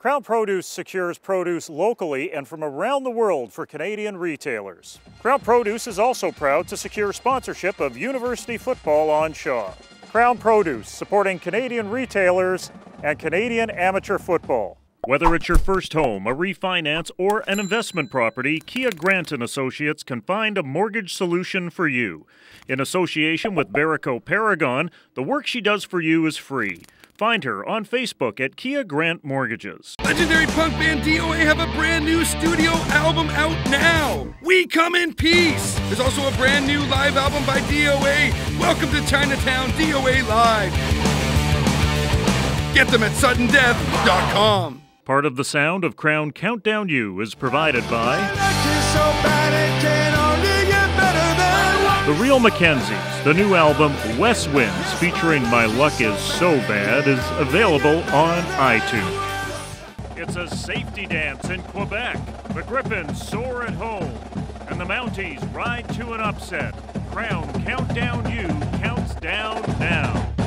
Krown Produce secures produce locally and from around the world for Canadian retailers. Krown Produce is also proud to secure sponsorship of university football on Shaw. Krown Produce, supporting Canadian retailers and Canadian amateur football. Whether it's your first home, a refinance, or an investment property, Kia Grant Associates can find a mortgage solution for you. In association with Verico Paragon, the work she does for you is free. Find her on Facebook at Kia Grant Mortgages. Legendary punk band DOA have a brand new studio album out now. We Come in Peace. There's also a brand new live album by DOA. Welcome to Chinatown DOA Live. Get them at suddendeath.com. Part of the sound of Krown Countdown U is provided by The Real Mackenzies. The new album West Winds featuring My Luck Is So Bad is available on iTunes. It's a safety dance in Quebec. The Gryphons soar at home, and the Mounties ride to an upset. Krown Countdown U counts down now.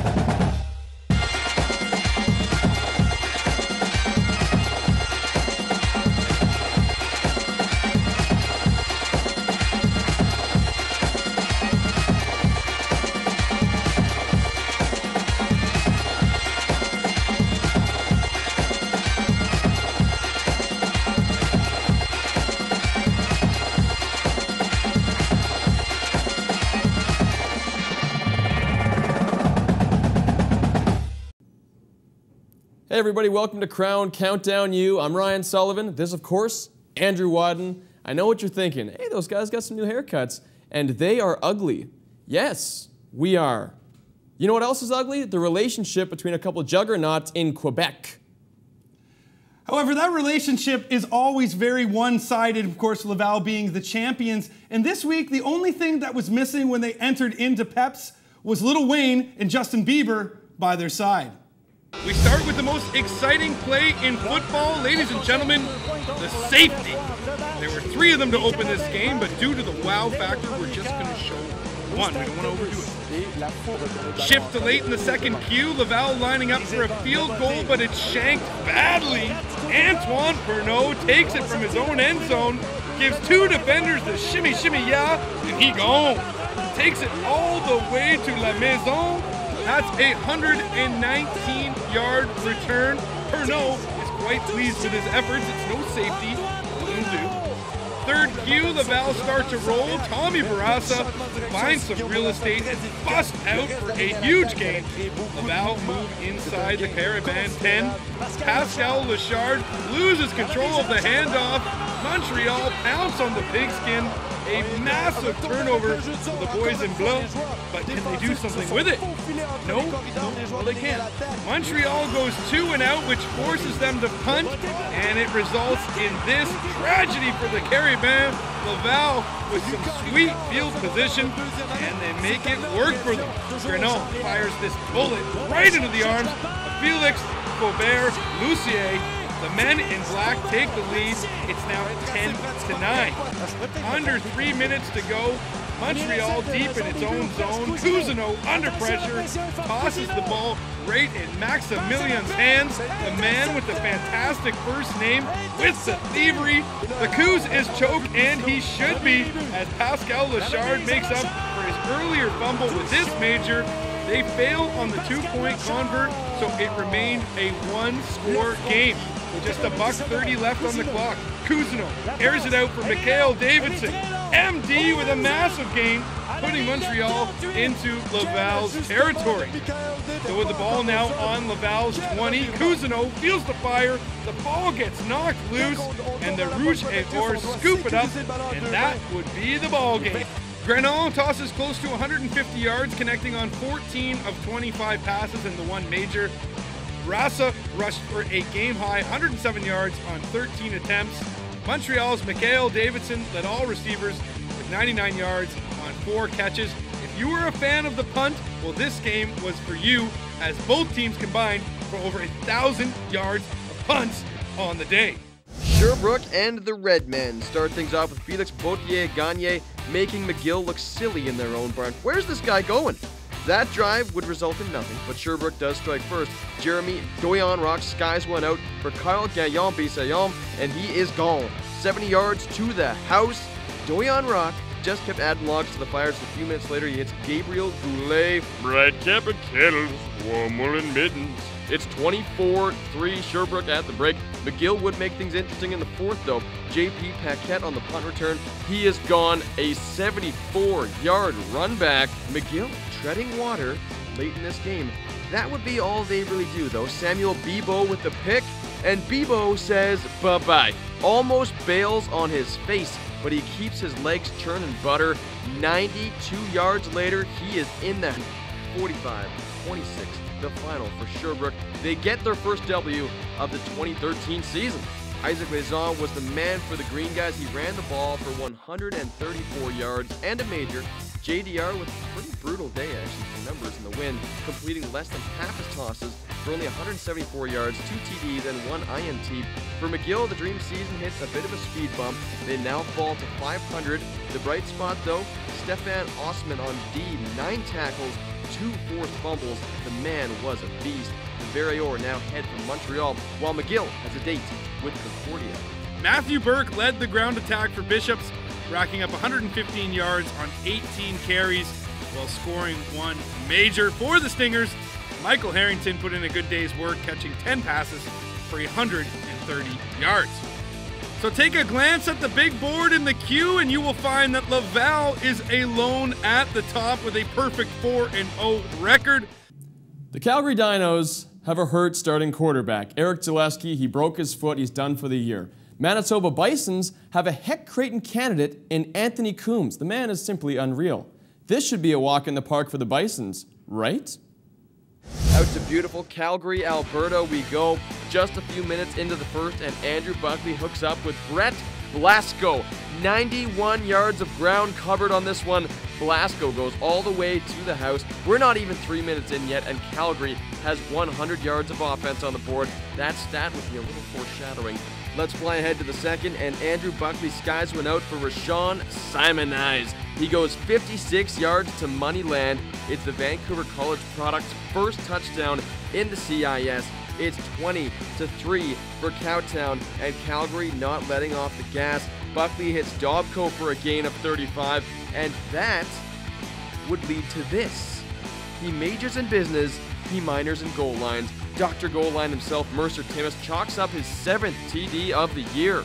Everybody, welcome to Krown Countdown U. I'm Ryan Sullivan. This, of course, Andrew Wadden. I know what you're thinking. Hey, those guys got some new haircuts, and they are ugly. Yes, we are. You know what else is ugly? The relationship between a couple juggernauts in Quebec. However, that relationship is always very one sided, of course, Laval being the champions. And this week, the only thing that was missing when they entered into Peps was Little Wayne and Justin Bieber by their side. We start with the most exciting play in football, ladies and gentlemen, the safety. There were three of them to open this game, but due to the wow factor, we're just going to show one. We don't want to overdo it. Shift to late in the second Q. Laval lining up for a field goal, but it's shanked badly. Antoine Pernot takes it from his own end zone, gives two defenders the shimmy shimmy yeah, and he gone. Takes it all the way to La Maison. That's a 119 yard return. Pernot is quite pleased with his efforts. It's no safety. Third Q, Laval start to roll. Tommy Barassa finds some real estate and bust out for a huge gain. The Laval move inside the Carabin 10. Pascal Lochard loses control of the handoff. Montreal pounce on the pigskin. A massive turnover for the boys in blue, but can they do something with it? No, well they can't. Montreal goes two and out, which forces them to punt, and it results in this tragedy for the Carabins. Laval with some sweet field position, and they make it work for them. Grenon fires this bullet right into the arms of Felix Faubert Lussier. The men in black take the lead. It's now 10 to 9. Under three minutes to go. Montreal deep in its own zone. Cousineau under pressure tosses the ball right in Maximilian's hands. The man with the fantastic first name with the thievery. The Coos is choked, and he should be, as Pascal Lochard makes up for his earlier fumble with this major. They fail on the two-point convert, so it remained a one-score game. Just a buck 30 left on the clock. Cousineau airs it out for Mikhail Davidson. MD with a massive gain, putting Montreal into Laval's territory. So with the ball now on Laval's 20, Cousineau feels the fire, the ball gets knocked loose, and the Rouge et Or scoop it up, and that would be the ball game. Grenon tosses close to 150 yards, connecting on 14 of 25 passes in the one major. Rasa rushed for a game high 107 yards on 13 attempts. Montreal's Mikhail Davidson led all receivers with 99 yards on four catches. If you were a fan of the punt, well, this game was for you as both teams combined for over a thousand yards of punts on the day. Sherbrooke and the Redmen start things off with Felix Bautier Gagne making McGill look silly in their own barn. Where's this guy going? That drive would result in nothing, but Sherbrooke does strike first. Jeremy Doyon Roch skies one out for Kyle Gaillon Bissayon, and he is gone. 70 yards to the house. Doyon Roch just kept adding logs to the fire, fires. A few minutes later, he hits Gabriel Goulet. Bright cap and kettles, warm woolen mittens. It's 24-3 Sherbrooke at the break. McGill would make things interesting in the fourth, though. JP Paquette on the punt return. He is gone a 74-yard run back. McGill treading water late in this game. That would be all they really do, though. Samuel Bebo with the pick, and Bebo says bye-bye. Almost bails on his face, but he keeps his legs churning butter. 92 yards later, he is in the 45 26 the final for Sherbrooke. They get their first W of the 2013 season. Isaac Lauzon was the man for the Green Guys. He ran the ball for 134 yards and a major. JDR with a pretty brutal day, actually, for numbers in the win, completing less than half his tosses for only 174 yards, two TDs, and one INT. For McGill, the dream season hits a bit of a speed bump. They now fall to 500. The bright spot, though, Stefan Osman on D, nine tackles, two forced fumbles. The man was a beast. The Vert et Or now head for Montreal, while McGill has a date with Concordia. Matthew Burke led the ground attack for Bishops, racking up 115 yards on 18 carries while scoring one major for the Stingers. Michael Harrington put in a good day's work, catching 10 passes for 130 yards. So take a glance at the big board in the queue, and you will find that Laval is alone at the top with a perfect 4 0 record. The Calgary Dinos have a hurt starting quarterback. Eric Dzwilewski, he broke his foot, he's done for the year. Manitoba Bisons have a Hec Crighton candidate in Anthony Coombs. The man is simply unreal. This should be a walk in the park for the Bisons, right? Out to beautiful Calgary, Alberta we go. Just a few minutes into the first, and Andrew Buckley hooks up with Brett Blasco. 91 yards of ground covered on this one. Blasco goes all the way to the house. We're not even three minutes in yet, and Calgary has 100 yards of offense on the board. That stat would be a little foreshadowing. Let's fly ahead to the second, and Andrew Buckley skies one out for Rashawn Simonise. He goes 56 yards to money land. It's the Vancouver College product's first touchdown in the CIS. It's 20 to 3 for Cowtown, and Calgary not letting off the gas. Buckley hits Dobko for a gain of 35, and that would lead to this. He majors in business, he minors in goal lines. Dr. Goal Line himself, Mercer Timmis, chalks up his seventh TD of the year.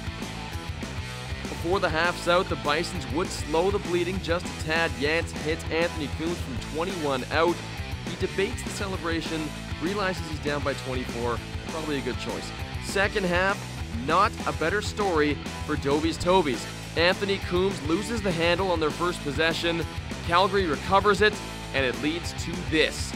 Before the half's out, the Bisons would slow the bleeding just a tad. Yance hits Anthony Coombs from 21 out. He debates the celebration, realizes he's down by 24. Probably a good choice. Second half, not a better story for Doby's Tobies. Anthony Coombs loses the handle on their first possession. Calgary recovers it, and it leads to this.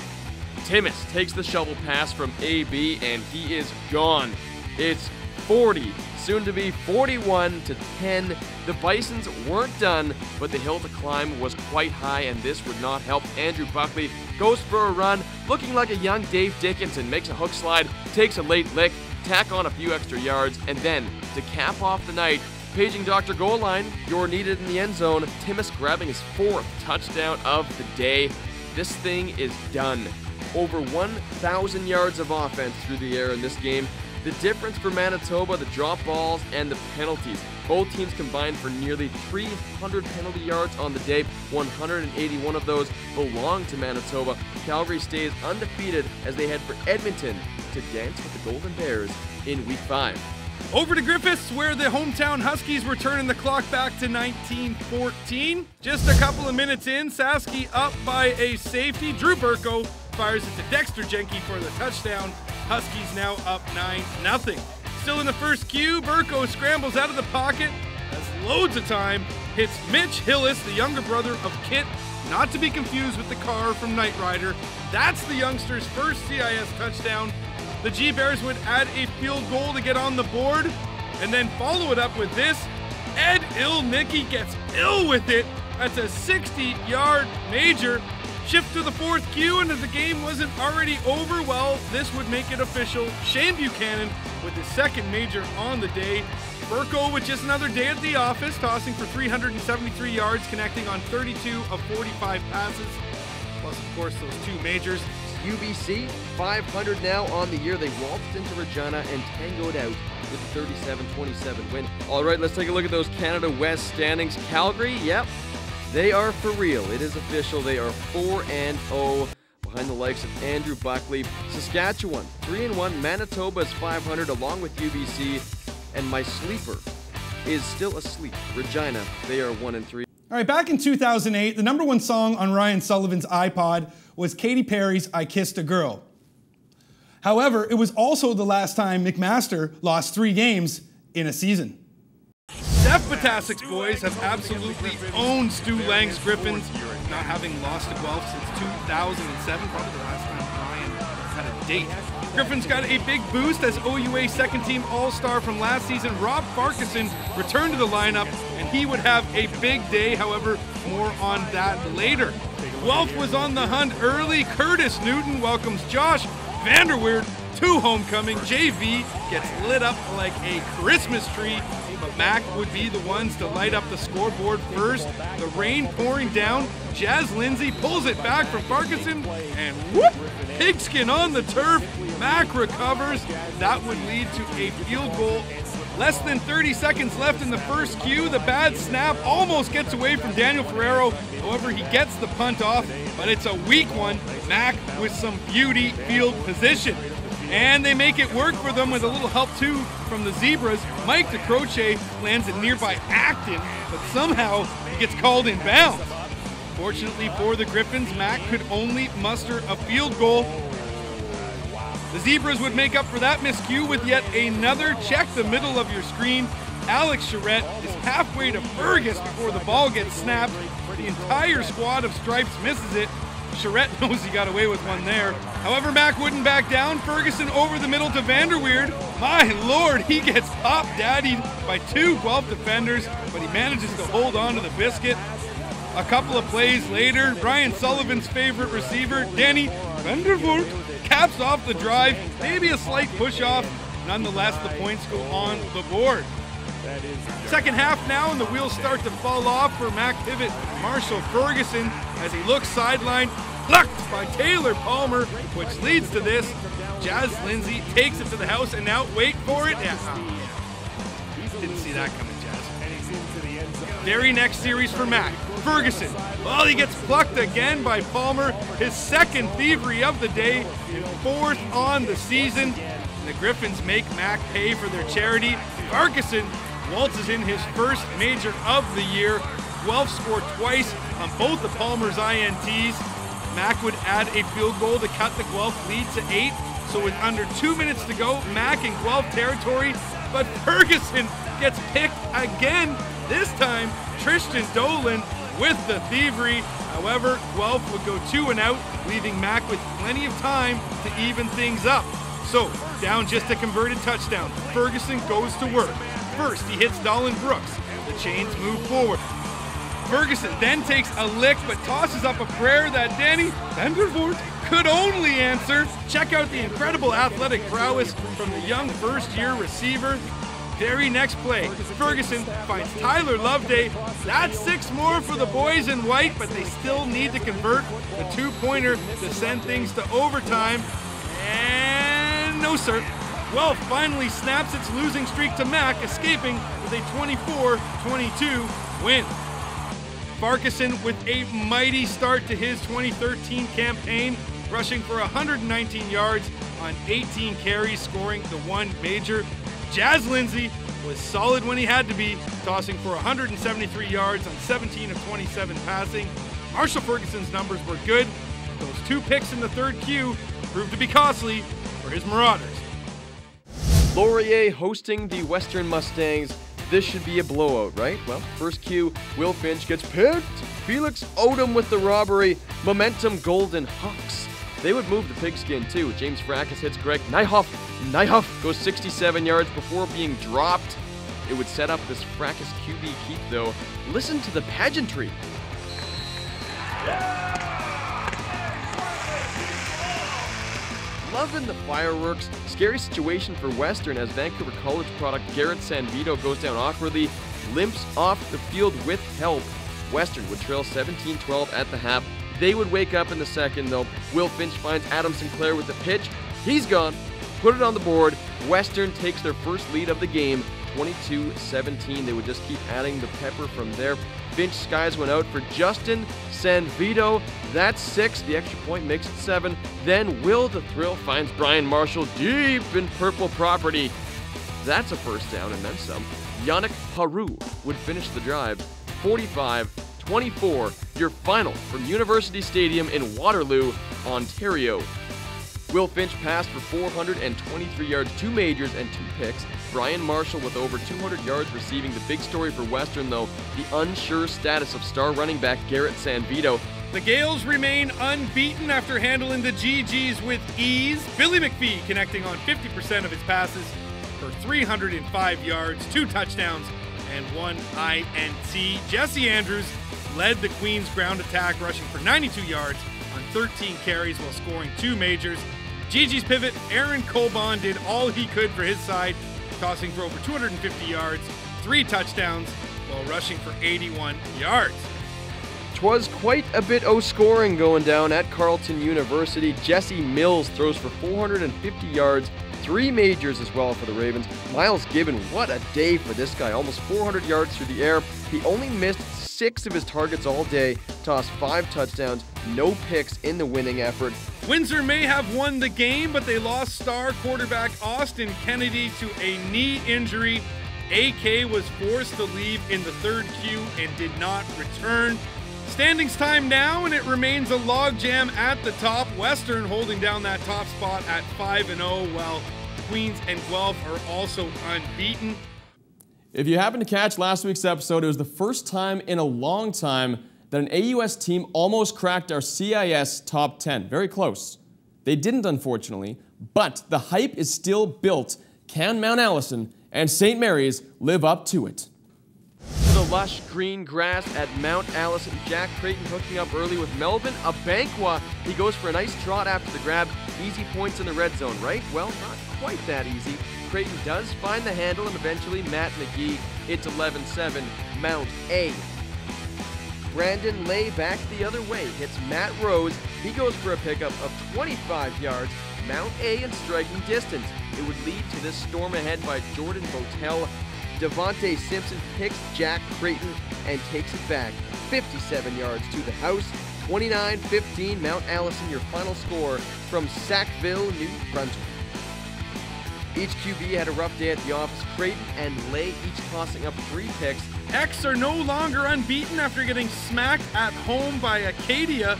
Timmis takes the shovel pass from AB, and he is gone. It's 40, soon to be 41 to 10. The Bisons weren't done, but the hill to climb was quite high, and this would not help. Andrew Buckley goes for a run, looking like a young Dave Dickenson, makes a hook slide, takes a late lick, tack on a few extra yards, and then, to cap off the night, paging Dr. Goal Line, you're needed in the end zone. Timmis grabbing his fourth touchdown of the day. This thing is done. Over 1,000 yards of offense through the air in this game. The difference for Manitoba, the drop balls and the penalties. Both teams combined for nearly 300 penalty yards on the day. 181 of those belong to Manitoba. Calgary stays undefeated as they head for Edmonton to dance with the Golden Bears in Week 5. Over to Griffiths, where the hometown Huskies were turning the clock back to 1914. Just a couple of minutes in, Saski up by a safety. Drew Burko fires it to Dexter Janke for the touchdown. Huskies now up 9 0. Still in the first queue, Burko scrambles out of the pocket, has loads of time, hits Mitch Hillis, the younger brother of Kit, not to be confused with the car from Knight Rider. That's the youngster's first CIS touchdown. The G Bears would add a field goal to get on the board, and then follow it up with this. Ed Ilnicki gets ill with it. That's a 60 yard major. Shift to the fourth queue, and if the game wasn't already over, well, this would make it official. Shane Buchanan with his second major on the day. Burko with just another day at the office, tossing for 373 yards, connecting on 32 of 45 passes. plus, of course, those two majors. UBC, 500 now on the year. They waltzed into Regina and tangoed out with a 37-27 win. All right, let's take a look at those Canada West standings. Calgary, yep, they are for real. It is official. They are 4 and 0 behind the likes of Andrew Buckley. Saskatchewan, 3 and 1. Manitoba is 500 along with UBC. And my sleeper is still asleep. Regina, they are 1 and 3. All right, back in 2008, the number one song on Ryan Sullivan's iPod was Katy Perry's I Kissed a Girl. However, it was also the last time McMaster lost three games in a season. Steph Ptaszek's boys have absolutely owned Stu Lang's Gryphons, not having lost to Guelph since 2007, probably the last time Ryan had a date. Gryphons got a big boost as OUA second team All Star from last season. Rob Farquharson returned to the lineup, and he would have a big day. However, more on that later. Guelph was on the hunt early. Curtis Newton welcomes Josh Vanderweerd to homecoming. JV gets lit up like a Christmas tree, Mac would be the ones to light up the scoreboard first. The rain pouring down. Jazz Lindsay pulls it back from Farquharson, and whoop! Pigskin on the turf. Mac recovers. That would lead to a field goal. Less than 30 seconds left in the first cue. The bad snap almost gets away from Daniel Ferrero. However, he gets the punt off, but it's a weak one. Mac with some beauty field position. And they make it work for them with a little help too from the Zebras. Mike DeCroce lands it nearby Acton, but somehow he gets called in bounds. Fortunately for the Gryphons, Mac could only muster a field goal. The Zebras would make up for that miscue with yet another check the middle of your screen. Alex Charette is halfway to Fergus before the ball gets snapped. The entire squad of Stripes misses it. Charette knows he got away with one there. However, Mac wouldn't back down. Ferguson over the middle to Vanderweerd. My lord, he gets pop daddied by two Guelph defenders, but he manages to hold on to the biscuit. A couple of plays later, Brian Sullivan's favorite receiver, Danny Vandervoort, caps off the drive. Maybe a slight push off. Nonetheless, the points go on the board. Second half now, and the wheels start to fall off for Mac Pivot. Marshall Ferguson, as he looks sideline, plucked by Taylor Palmer, which leads to this. Jazz Lindsay takes it to the house, and now wait for it. Yeah. Didn't see that coming, Jazz. Very next series for Mac. Ferguson. Well, he gets plucked again by Palmer. His second thievery of the day, and fourth on the season. And the Gryphons make Mac pay for their charity. Ferguson waltzes in his first major of the year. Guelph scored twice on both the Palmer's INTs. Mac would add a field goal to cut the Guelph lead to eight. So with under two minutes to go, Mac in Guelph territory, but Ferguson gets picked again. This time, Tristan Dolan with the thievery. However, Guelph would go two and out, leaving Mac with plenty of time to even things up. So, down just a converted touchdown, Ferguson goes to work. First, he hits Dolan Brooks. The chains move forward. Ferguson then takes a lick but tosses up a prayer that Danny Vandervoort could only answer. Check out the incredible athletic prowess from the young first year receiver. Very next play, Ferguson finds Tyler Loveday. That's six more for the boys in white, but they still need to convert the two pointer to send things to overtime. And no, sir. Guelph finally snaps its losing streak to Mac, escaping with a 24 22 win. Farquharson with a mighty start to his 2013 campaign, rushing for 119 yards on 18 carries, scoring the one major. Jazz Lindsay was solid when he had to be, tossing for 173 yards on 17 of 27 passing. Marshall Ferguson's numbers were good. Those two picks in the third Q proved to be costly for his Marauders. Laurier hosting the Western Mustangs. This should be a blowout, right? Well, first cue, Will Finch gets picked. Felix Odom with the robbery. Momentum Golden Hawks. They would move the pigskin too. James Fracas hits Greg Nyhoff. Nyhoff goes 67 yards before being dropped. It would set up this Fracas QB keep though. Listen to the pageantry. Loving the fireworks. Scary situation for Western as Vancouver College product Garrett Sanvito goes down awkwardly, limps off the field with help. Western would trail 17 12 at the half. They would wake up in the second, though. Will Finch finds Adam Sinclair with the pitch. He's gone. Put it on the board. Western takes their first lead of the game, 22 17. They would just keep adding the pepper from there. Finch skies went out for Justin Sanvito. That's six. The extra point makes it seven. Then Will the Thrill finds Brian Marshall deep in purple property. That's a first down and then some. Yannick Harou would finish the drive 45 24, your final from University Stadium in Waterloo, Ontario. Will Finch passed for 423 yards, two majors, and two picks. Brian Marshall with over 200 yards receiving the big story for Western, though, the unsure status of star running back Garrett Sanvito. The Gales remain unbeaten after handling the GGs with ease. Billy McPhee connecting on 50% of his passes for 305 yards, two touchdowns, and one INT. Jesse Andrews led the Queens ground attack, rushing for 92 yards on 13 carries while scoring two majors. Gigi's pivot, Aaron Colbon, did all he could for his side, tossing for over 250 yards, three touchdowns, while rushing for 81 yards. Twas quite a bit o' scoring going down at Carleton University. Jesse Mills throws for 450 yards, three majors as well for the Ravens. Miles Gibbon, what a day for this guy. Almost 400 yards through the air. He only missed six of his targets all day, tossed five touchdowns, no picks in the winning effort. Windsor may have won the game, but they lost star quarterback Austin Kennedy to a knee injury. AK was forced to leave in the third Q and did not return. Standings time now, and it remains a logjam at the top. Western holding down that top spot at 5 0, while Queens and Guelph are also unbeaten. If you happen to catch last week's episode, it was the first time in a long time that an AUS team almost cracked our CIS top 10. Very close. They didn't, unfortunately, but the hype is still built. Can Mount Allison and St. Mary's live up to it? the lush green grass at Mount Allison. Jack Creighton hooking up early with Melvin Abanqua. He goes for a nice trot after the grab. Easy points in the red zone, right? Well, not quite that easy. Creighton does find the handle and eventually Matt McGee. It's 11 7, Mount A. Brandon Leyh back the other way, hits Matt Rose. He goes for a pickup of 25 yards, Mount A in striking distance. It would lead to this storm ahead by Jordan Botel. Devontae Simpson picks Jack Creighton and takes it back 57 yards to the house. 29 15, Mount Allison, your final score from Sackville, New Brunswick. Each QB had a rough day at the office. Creighton and Leyh each tossing up three picks. X are no longer unbeaten after getting smacked at home by Acadia.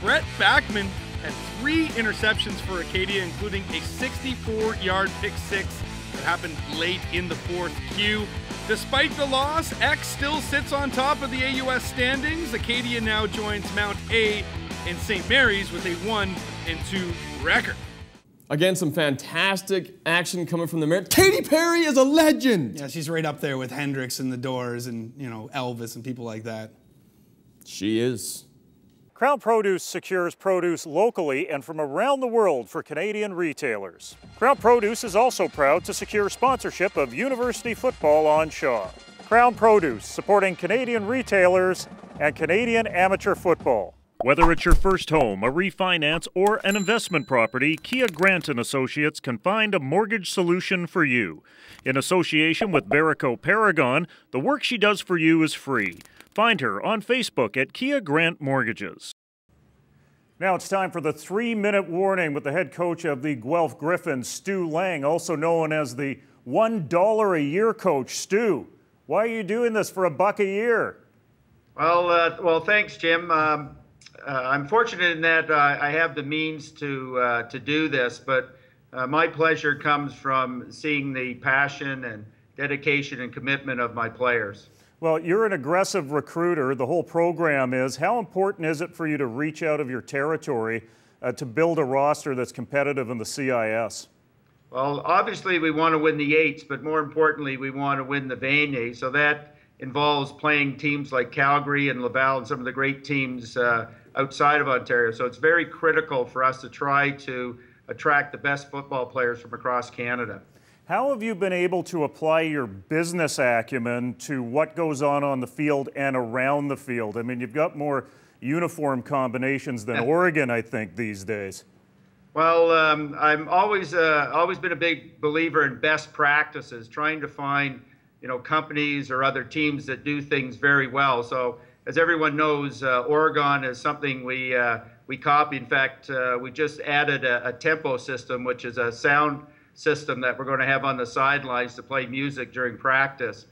Brett Backman had three interceptions for Acadia, including a 64 yard pick six that happened late in the fourth Q. Despite the loss, X still sits on top of the AUS standings. Acadia now joins Mount A and St. Mary's with a 1 and 2 record. Again, some fantastic action coming from the Merit. Katy Perry is a legend. Yeah, she's right up there with Hendrix and the Doors and, you know, Elvis and people like that. She is. Krown Produce secures produce locally and from around the world for Canadian retailers. Krown Produce is also proud to secure sponsorship of University football on Shaw. Krown Produce, supporting Canadian retailers and Canadian amateur football. Whether it's your first home, a refinance, or an investment property, Kia Grant and Associates can find a mortgage solution for you. In association with Verico Paragon, the work she does for you is free. Find her on Facebook at Kia Grant Mortgages. Now it's time for the three minute warning with the head coach of the Guelph Gryphons, Stu Lang, also known as the $1 a year coach. Stu, why are you doing this for a buck a year? Well, uh, well, thanks, Jim. Um, uh, I'm fortunate in that uh, I have the means to uh, to do this, but uh, my pleasure comes from seeing the passion and dedication and commitment of my players. Well, you're an aggressive recruiter. The whole program is. How important is it for you to reach out of your territory uh, to build a roster that's competitive in the CIS? Well, obviously we want to win the Yates, but more importantly, we want to win the Vanier. So that involves playing teams like Calgary and Laval and some of the great teams uh, outside of Ontario. So it's very critical for us to try to attract the best football players from across Canada. How have you been able to apply your business acumen to what goes on on the field and around the field? I mean, you've got more uniform combinations than Oregon, I think, these days. Well, um, I'm always uh, always been a big believer in best practices, trying to find you know companies or other teams that do things very well. So as everyone knows, uh, Oregon is something we uh, we copy. In fact, uh, we just added a, a, tempo system, which is a sound system that we're going to have on the sidelines to play music during practice.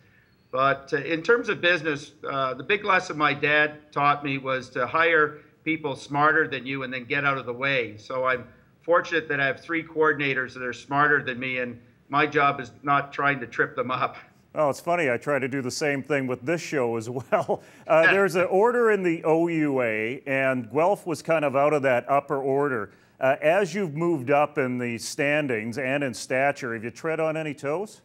But in terms of business, the big lesson my dad taught me was to hire people smarter than you and then get out of the way. So I'm fortunate that I have three coordinators that are smarter than me, and my job is not trying to trip them up. Oh, it's funny. I try to do the same thing with this show as well. Uh, there's an order in the OUA, and Guelph was kind of out of that upper order. Uh, as you've moved up in the standings and in stature, have you tread on any toes?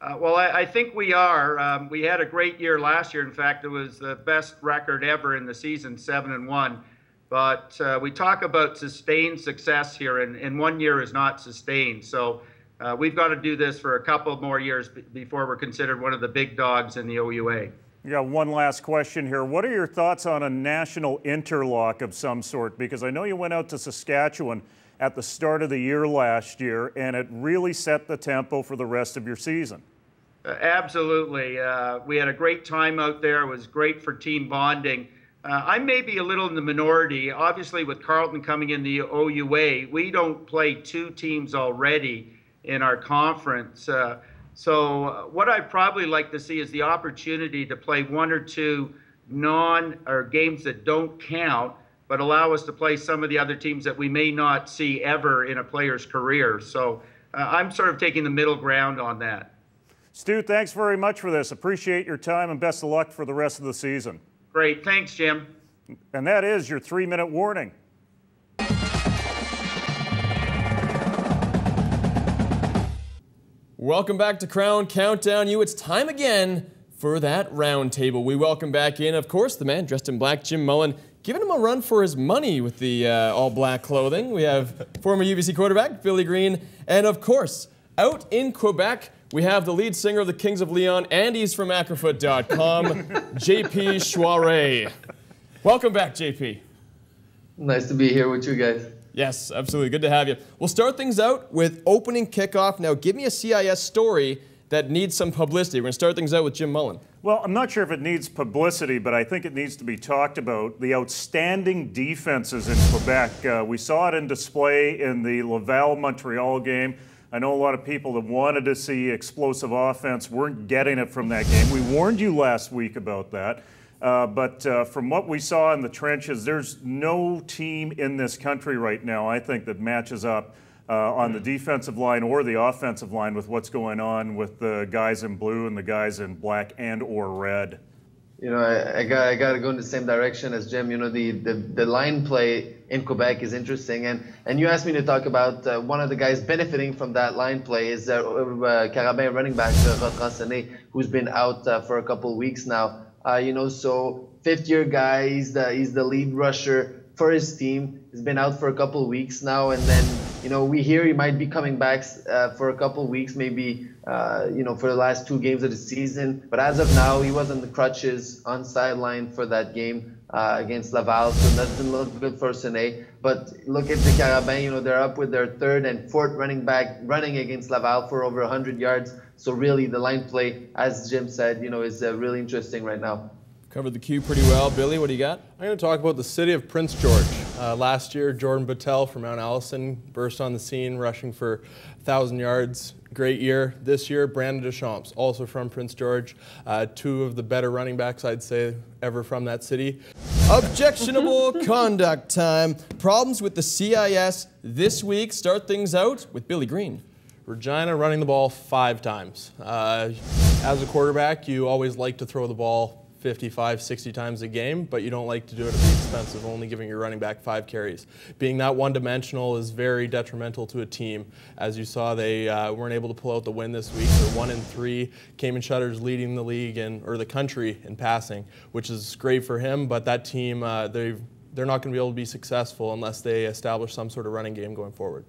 Uh, well, I, I, think we are. Um, we had a great year last year. In fact, it was the best record ever in the season, seven and one. But uh, we talk about sustained success here, and, and one year is not sustained. So uh, we've got to do this for a couple more years b- before we're considered one of the big dogs in the OUA. Yeah, one last question here. What are your thoughts on a national interlock of some sort? Because I know you went out to Saskatchewan at the start of the year last year, and it really set the tempo for the rest of your season. Uh, absolutely. Uh, we had a great time out there. It was great for team bonding. Uh, I may be a little in the minority. Obviously, with Carleton coming in the OUA, we don't play two teams already in our conference. Uh, so, uh, what I'd probably like to see is the opportunity to play one or two non or games that don't count, but allow us to play some of the other teams that we may not see ever in a player's career. So, uh, I'm sort of taking the middle ground on that. Stu, thanks very much for this. Appreciate your time and best of luck for the rest of the season. Great. Thanks, Jim. And that is your three minute warning. Welcome back to Krown Countdown You. It's time again for that roundtable. We welcome back in, of course, the man dressed in black, Jim Mullin, giving him a run for his money with the uh, all black clothing. We have former UBC quarterback Billy Greene, and of course, out in Quebec, we have the lead singer of the Kings of Leon, and he's from Accrofoot.com, JP Shoiry. Welcome back, JP. Nice to be here with you guys. Yes, absolutely. Good to have you. We'll start things out with opening kickoff. Now, give me a CIS story that needs some publicity. We're going to start things out with Jim Mullin. Well, I'm not sure if it needs publicity, but I think it needs to be talked about. The outstanding defenses in Quebec. Uh, we saw it in display in the Laval Montreal game. I know a lot of people that wanted to see explosive offense weren't getting it from that game. We warned you last week about that. Uh, but uh, from what we saw in the trenches, there's no team in this country right now, I think, that matches up uh, on the defensive line or the offensive line with what's going on with the guys in blue and the guys in black and or red you know, I, I, got I got to go in the same direction as Jim. You know, the, the, the line play in Quebec is interesting, and and you asked me to talk about uh, one of the guys benefiting from that line play is uh, uh, Carabin running back uh, who's been out uh, for a couple of weeks now. Uh, you know, so fifth year guy, he's the he's the lead rusher for his team. He's been out for a couple weeks now, and then you know we hear he might be coming back uh, for a couple weeks, maybe uh, you know, for the last two games of the season. But as of now, he was on the crutches on sideline for that game uh, against Laval, so that didn't look good for Sene. But look at the Carabin, you know, they're up with their third and fourth running back running against Laval for over 100 yards. So really, the line play, as Jim said, you know, is uh, really interesting right now. Covered the queue pretty well. Billy, what do you got? I'm going to talk about the city of Prince George. Uh, last year, Jordan Botel from Mount Allison burst on the scene, rushing for 1,000 yards. Great year. This year, Brandon Deschamps, also from Prince George. Uh, two of the better running backs, I'd say, ever from that city. Objectionable conduct time. Problems with the CIS this week. Start things out with Billy Greene. Regina running the ball five times. Uh, as a quarterback, you always like to throw the ball 55, 60 times a game, but you don't like to do it at the expense of only giving your running back five carries. Being that one dimensional is very detrimental to a team. As you saw, they uh, weren't able to pull out the win this week. They're one in three. Cayman Shutters leading the league and or the country in passing, which is great for him, but that team, uh, they they're not going to be able to be successful unless they establish some sort of running game going forward.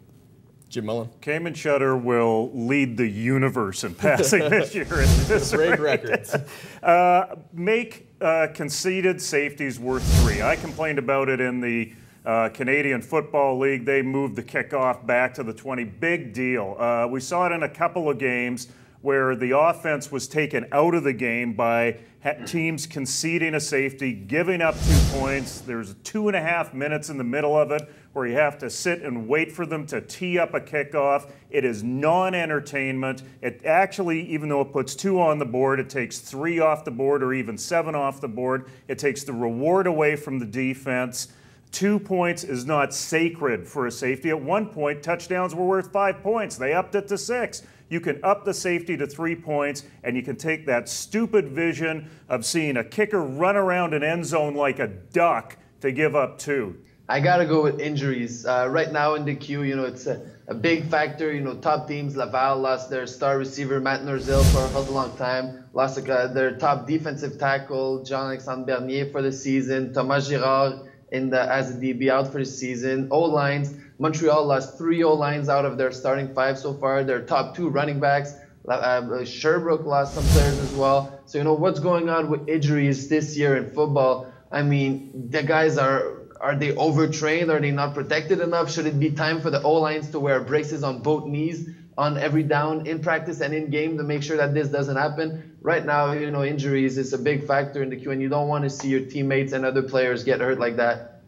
Jim Mullin. Cayman Shutter will lead the universe in passing this year. This Break records. Uh, make uh, conceded safeties worth three. I complained about it in the uh, Canadian Football League. They moved the kickoff back to the 20. Big deal. Uh, we saw it in a couple of games where the offense was taken out of the game by teams conceding a safety, giving up two points. There's two and a half minutes in the middle of it where you have to sit and wait for them to tee up a kickoff. It is non entertainment. It actually, even though it puts two on the board, it takes three off the board or even seven off the board. It takes the reward away from the defense. Two points is not sacred for a safety. At one point, touchdowns were worth five points. They upped it to six. You can up the safety to three points, and you can take that stupid vision of seeing a kicker run around an end zone like a duck to give up two. I gotta go with injuries. Uh, right now in the queue, you know, it's a, a, big factor. You know, top teams, Laval lost their star receiver, Matt Norzil, for a long time. Lost uh, their top defensive tackle, Jean-Alexandre Bernier, for the season. Thomas Girard in the as a DB out for the season. O lines, Montreal lost three O lines out of their starting five so far. Their top two running backs. Uh, Sherbrooke lost some players as well. So you know what's going on with injuries this year in football. I mean, the guys are are they overtrained? Are they not protected enough? Should it be time for the O lines to wear braces on both knees on every down in practice and in game to make sure that this doesn't happen? Right now, you know, injuries is a big factor in the queue, and you don't want to see your teammates and other players get hurt like that.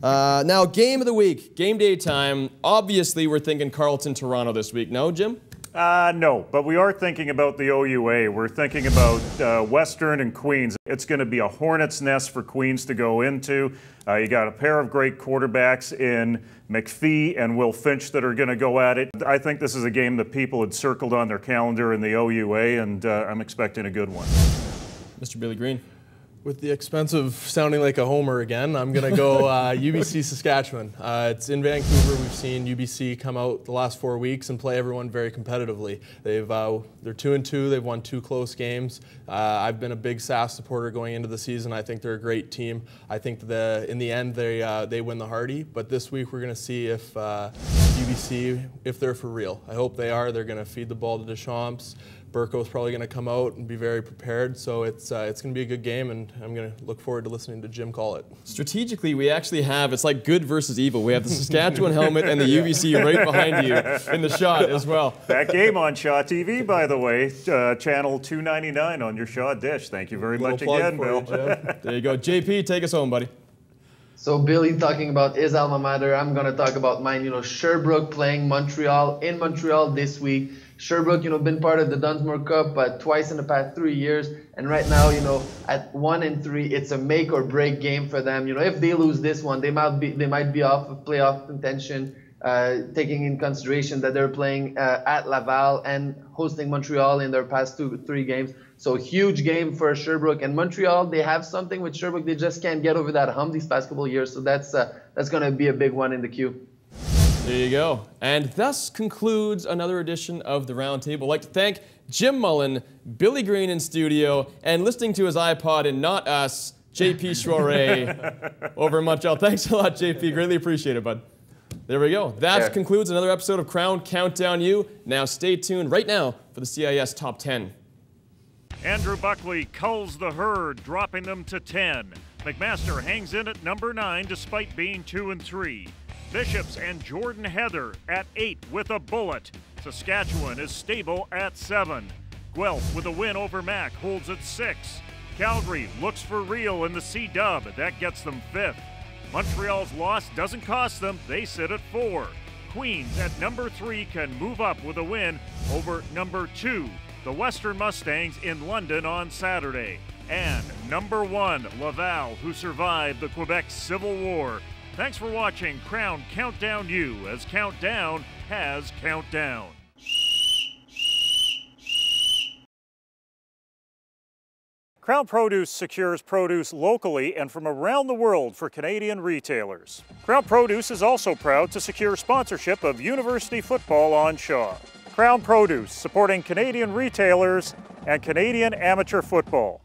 Uh, now, game of the week, game day time. Obviously, we're thinking Carleton Toronto this week. No, Jim? Uh, no, but we are thinking about the OUA. We're thinking about uh, Western and Queens. It's going to be a hornet's nest for Queens to go into. Uh, you got a pair of great quarterbacks in McPhee and Will Finch that are going to go at it. I think this is a game that people had circled on their calendar in the OUA, and uh, I'm expecting a good one. Mr. Billy Greene. With the expense of sounding like a homer again, I'm going to go uh, UBC Saskatchewan. Uh, it's in Vancouver. We've seen UBC come out the last four weeks and play everyone very competitively. They've uh, they're two and two. They've won two close games. Uh, I've been a big SAS supporter going into the season. I think they're a great team. I think the in the end they uh, they win the Hardy. But this week we're going to see if UBC uh, if they're for real. I hope they are. They're going to feed the ball to Deschamps. Burko's probably going to come out and be very prepared. So it's uh, it's going to be a good game, and I'm going to look forward to listening to Jim call it. Strategically, we actually have it's like good versus evil. We have the Saskatchewan helmet and the UBC right behind you in the shot as well. That game on Shaw TV, by the way, uh, channel 299 on your Shaw dish. Thank you very much again, Bill. You, there you go, JP. Take us home, buddy. So Billy talking about his alma mater. I'm gonna talk about mine. You know, Sherbrooke playing Montreal in Montreal this week. Sherbrooke, you know, been part of the Dunsmore Cup but twice in the past three years, and right now, you know, at one and three, it's a make or break game for them. You know, if they lose this one, they might be they might be off of playoff contention. Uh, taking in consideration that they're playing uh, at Laval and hosting Montreal in their past two three games. So huge game for Sherbrooke and Montreal. They have something with Sherbrooke. They just can't get over that hump these past couple of years. So that's uh, that's going to be a big one in the queue. There you go. And thus concludes another edition of the Roundtable. I'd like to thank Jim Mullin, Billy Greene in studio, and listening to his iPod and not us, JP Shoiry over in Montreal. Thanks a lot, JP. Greatly appreciate it, bud. There we go. That yeah. concludes another episode of Krown Countdown U. Now stay tuned right now for the CIS Top 10. Andrew Buckley culls the herd, dropping them to 10. McMaster hangs in at number 9 despite being 2 and 3. Bishops and Jordan Heather at 8 with a bullet. Saskatchewan is stable at 7. Guelph with a win over Mac holds at 6. Calgary looks for real in the C dub. That gets them 5th. Montreal's loss doesn't cost them. They sit at 4. Queens at number 3 can move up with a win over number 2, the Western Mustangs in London on Saturday. And number 1, Laval, who survived the Quebec Civil War, Thanks for watching Krown Countdown U as Countdown has Countdown. Krown Produce secures produce locally and from around the world for Canadian retailers. Krown Produce is also proud to secure sponsorship of University Football on Shaw. Krown Produce, supporting Canadian retailers and Canadian amateur football.